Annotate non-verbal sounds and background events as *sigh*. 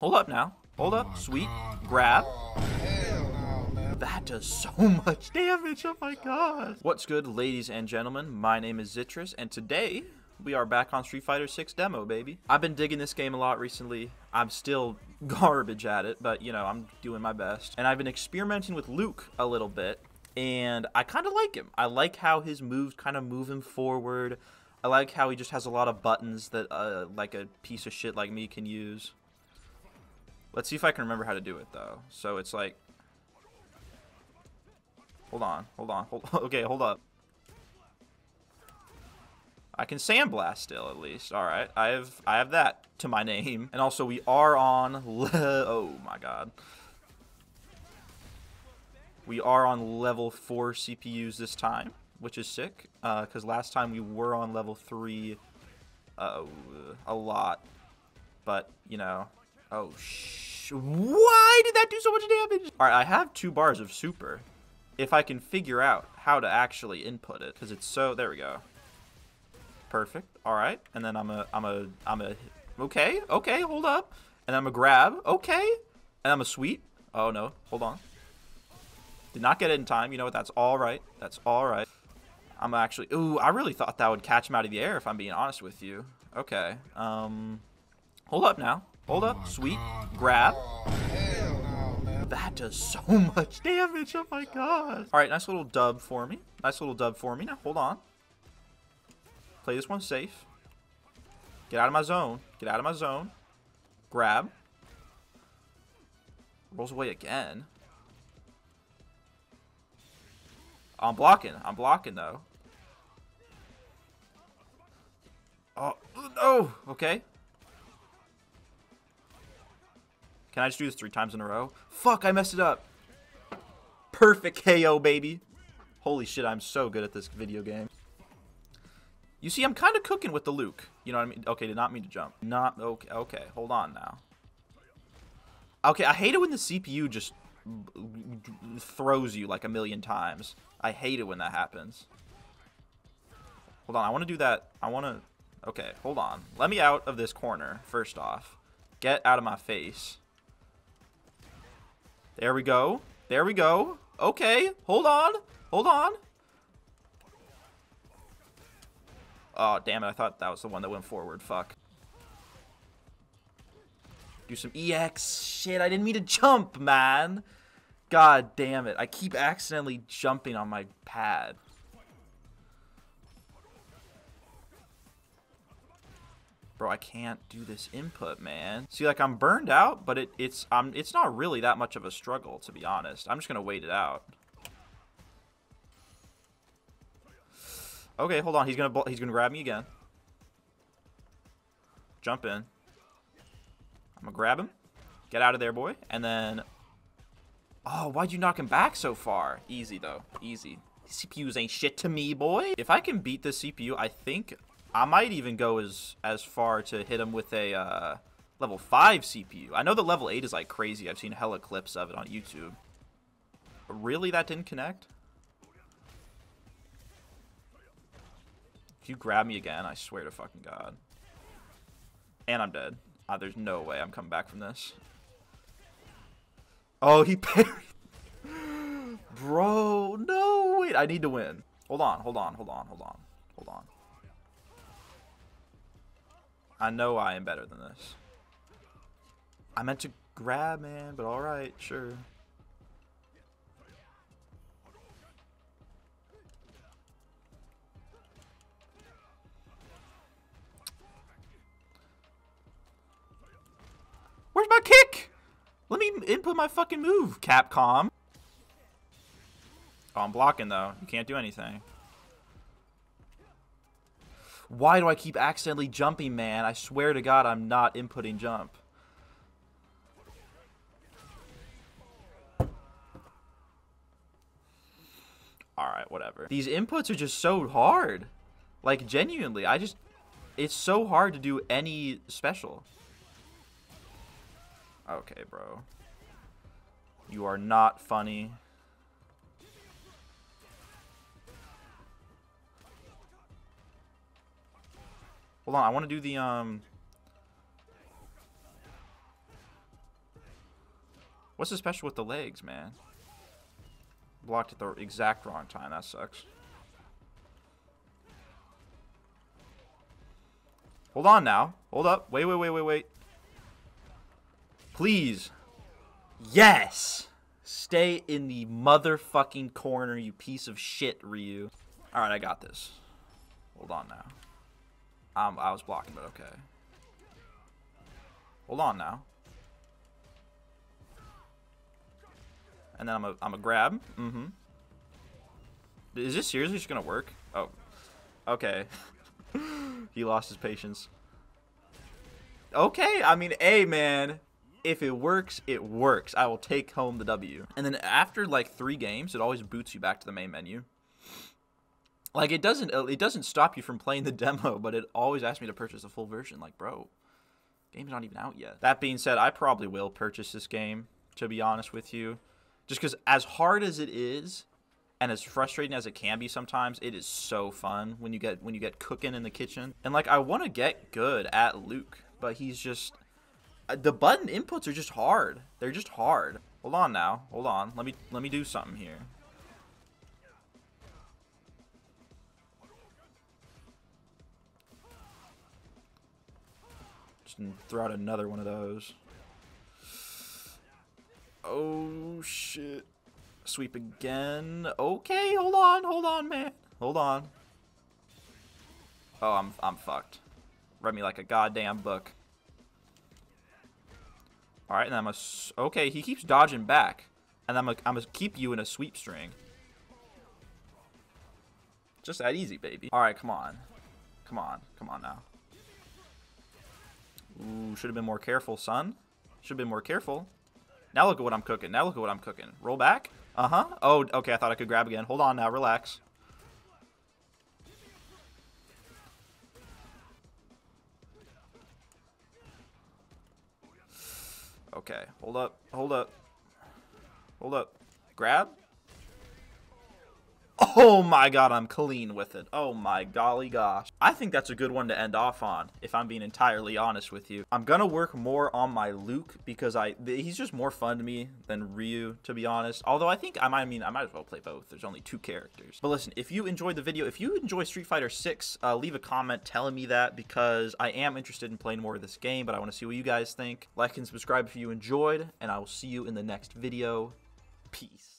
Hold up now. Hold Oh up. my Sweet. God. Grab. Oh, no. That does so *laughs* much damage. Oh my god. What's good, ladies and gentlemen? My name is Zitrus, and today we are back on Street Fighter 6 demo, baby. I've been digging this game a lot recently. I'm still *laughs* garbage at it, but you know, I'm doing my best. And I've been experimenting with Luke a little bit, and I kind of like him. I like how his moves kind of move him forward. I like how he just has a lot of buttons that uh, like a piece of shit like me can use. Let's see if I can remember how to do it though. So it's like Hold on, hold on, hold *laughs* okay, hold up. I can sandblast still at least. All right, I have I have that to my name, and also we are on. *laughs* Oh my god, we are on level four CPUs this time, which is sick. Because last time we were on level three, uh, a lot, but you know, oh sh. Why did that do so much damage? All right, I have two bars of super if I can figure out how to actually input it, because it's so. There we go. Perfect. All right, and then I'm a, I'm a, I'm a. Okay, okay, hold up, and I'm a grab. Okay, and I'm a sweep. Oh no, hold on. Did not get it in time. You know what? That's all right. That's all right. I'm actually. Ooh, I really thought that would catch him out of the air. If I'm being honest with you. Okay. Um, hold up now. Hold up. Sweet. God. Grab. That does so *laughs* much damage. Oh my god. All right, nice little dub for me. Nice little dub for me. Now, hold on. Play this one safe. Get out of my zone. Get out of my zone. Grab. Rolls away again. I'm blocking. I'm blocking, though. Oh, no. Okay. Can I just do this three times in a row? Fuck, I messed it up. Perfect KO, baby. Holy shit, I'm so good at this video game. You see, I'm kind of cooking with the Luke. You know what I mean? Okay, did not mean to jump. Not, okay, okay, hold on now. Okay, I hate it when the CPU just throws you like a million times. I hate it when that happens. Hold on, I want to do that. I want to... Okay, hold on. Let me out of this corner, first off. Get out of my face. There we go. There we go. Okay, hold on. Hold on. Oh, damn it. I thought that was the one that went forward. Fuck. Do some EX. Shit, I didn't mean to jump, man. God damn it. I keep accidentally jumping on my pad. Bro, I can't do this input, man. See, like I'm burned out, but it, it's I'm it's not really that much of a struggle, to be honest. I'm just gonna wait it out. Okay, hold on. He's going to he's gonna grab me again. Jump in. I'm gonna grab him. Get out of there, boy. And then. Oh, why'd you knock him back so far? Easy though. Easy. CPUs ain't shit to me, boy. If I can beat the CPU, I think I might even go as as far to hit him with a uh, level five CPU. I know the level eight is like crazy. I've seen hella clips of it on YouTube. Really, that didn't connect? If you grab me again, I swear to fucking god. And I'm dead. Ah, there's no way I'm coming back from this. Oh, he *laughs* parried. Bro, no, wait. I need to win. Hold on, hold on, hold on, hold on, hold on. I know I am better than this. I meant to grab, man, but alright, sure. Where's my kick? Let me input my fucking move, Capcom. Oh, I'm blocking, though. You can't do anything. Why do I keep accidentally jumping, man? I swear to God, I'm not inputting jump. Alright, whatever. These inputs are just so hard. Like, genuinely, I just... It's so hard to do any special. Okay, bro. You are not funny. Hold on, I want to do the, um... What's the special with the legs, man? Blocked at the exact wrong time. That sucks. Hold on now. Hold up. Wait, wait, wait, wait, wait. Please. Yes! Stay in the motherfucking corner, you piece of shit, Ryu. Alright, I got this. Hold on now. Um, I was blocking, but okay. Hold on now. And then I'm a, I'm a grab. Mm-hmm. Is this seriously just gonna work? Oh. Okay. *laughs* he lost his patience. Okay, I mean, a man. If it works, it works. I will take home the W. And then after like three games, it always boots you back to the main menu. Like it doesn't it doesn't stop you from playing the demo, but it always asks me to purchase a full version. Like, bro, game's not even out yet. That being said, I probably will purchase this game. To be honest with you, just because as hard as it is, and as frustrating as it can be sometimes, it is so fun when you get when you get cooking in the kitchen. And like, I want to get good at Luke, but he's just uh, the button inputs are just hard. They're just hard. Hold on now. Hold on. Let me let me do something here. Just throw out another one of those. Oh shit. Sweep again. Okay, hold on, hold on, man. Hold on. Oh, I'm I'm fucked. Read me like a goddamn book. All right, and I'm gonna. Okay, he keeps dodging back, and I'm gonna I'm gonna keep you in a sweep string. Just that easy, baby. All right, come on, come on, come on now. Ooh, should have been more careful, son. Should have been more careful. Now look at what I'm cooking. Now look at what I'm cooking. Roll back. Uh-huh. Oh, okay, I thought I could grab again. Hold on now, relax. Okay, hold up, hold up. Hold up. Grab. Oh my god, I'm clean with it. Oh my golly gosh. I think that's a good one to end off on, if I'm being entirely honest with you. I'm gonna work more on my Luke because I he's just more fun to me than Ryu, to be honest. Although I think I might I mean I might as well play both. There's only two characters. But listen, if you enjoyed the video, if you enjoy Street Fighter 6, uh, leave a comment telling me that because I am interested in playing more of this game, but I want to see what you guys think. Like and subscribe if you enjoyed, and I will see you in the next video. Peace.